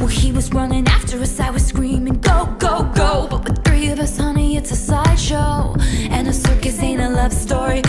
Well, he was running after us, I was screaming, go, go, go. But with three of us, honey, it's a sideshow. And a circus ain't a love story.